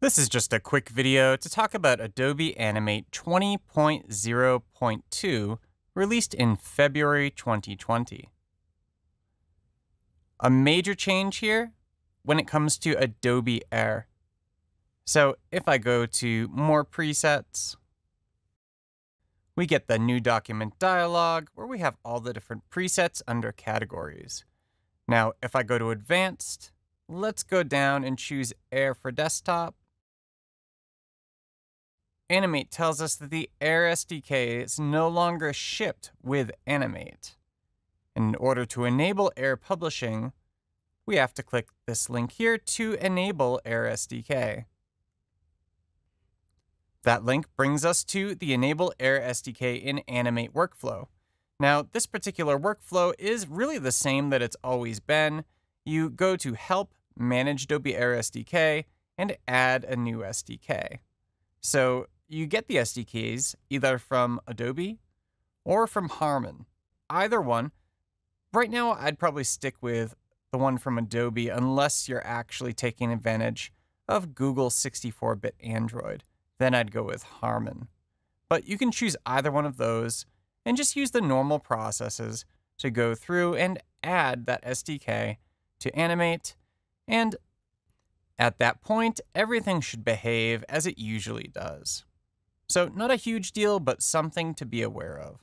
This is just a quick video to talk about Adobe Animate 20.0.2 released in February 2020. A major change here when it comes to Adobe Air. So if I go to more presets, we get the new document dialog where we have all the different presets under categories. Now, if I go to advanced, let's go down and choose Air for desktop Animate tells us that the Air SDK is no longer shipped with Animate. In order to enable Air publishing, we have to click this link here to enable Air SDK. That link brings us to the Enable Air SDK in Animate workflow. Now, this particular workflow is really the same that it's always been. You go to Help, Manage Adobe Air SDK, and add a new SDK. So you get the SDKs either from Adobe or from Harman. Either one. Right now, I'd probably stick with the one from Adobe unless you're actually taking advantage of Google 64 bit Android. Then I'd go with Harman. But you can choose either one of those and just use the normal processes to go through and add that SDK to animate. And at that point, everything should behave as it usually does. So, not a huge deal, but something to be aware of.